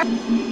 三。